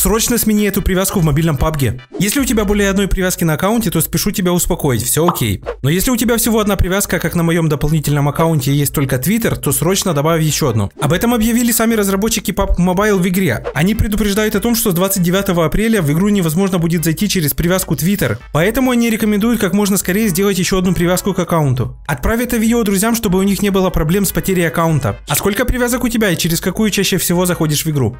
Срочно смени эту привязку в мобильном пабге. Если у тебя более одной привязки на аккаунте, то спешу тебя успокоить, все окей. Но если у тебя всего одна привязка, как на моем дополнительном аккаунте есть только Twitter, то срочно добавь еще одну. Об этом объявили сами разработчики PUBG Mobile в игре. Они предупреждают о том, что с 29 апреля в игру невозможно будет зайти через привязку Twitter. Поэтому они рекомендуют как можно скорее сделать еще одну привязку к аккаунту. Отправь это видео друзьям, чтобы у них не было проблем с потерей аккаунта. А сколько привязок у тебя и через какую чаще всего заходишь в игру?